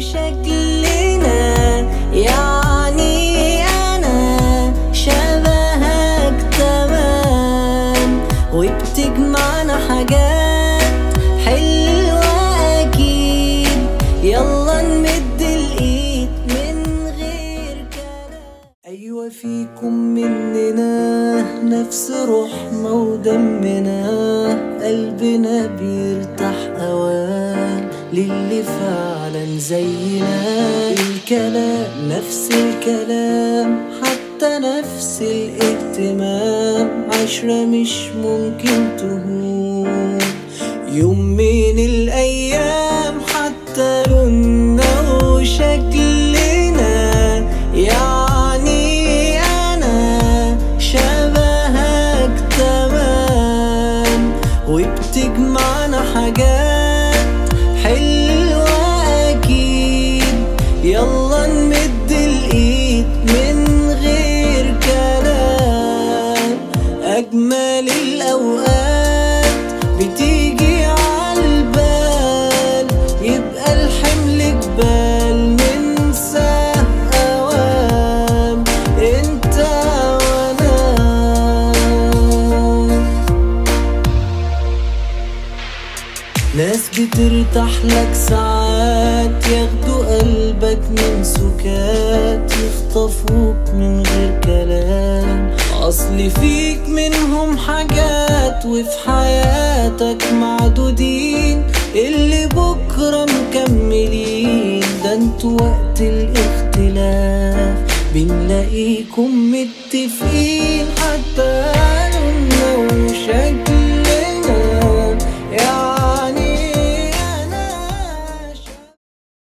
وشكلنا يعني أنا شبهك تمام. وبتجمعنا حاجات حلوة أكيد. يلا نمد الإيد من غير كلام. أيوة فيكم مننا نفس روحنا ودمنا. قلبنا بيرتاح للي فعلا زينا. الكلام نفس الكلام حتى نفس الاهتمام. عشرة مش ممكن تهون. يوم من الأيام حتى لوننا وشكلنا يعني أنا شبهك تمام. وبتجمعنا حاجات حلوة أكيد. يلا نمد الإيد من غير كلام. أجمل ناس بترتاح لك ساعات ياخدوا قلبك من سكات يخطفوك من غير كلام. أصل فيك منهم حاجات وفي حياتك معدودين. اللي بكرة مكملين ده أنتوا وقت الاختلاف. بنلاقيكم متفقين حتى وشكلنا